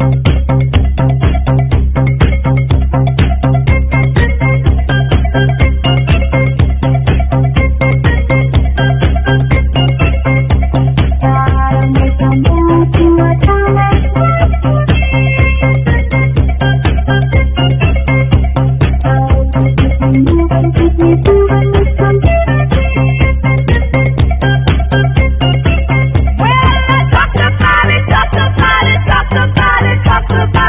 Thank Bye.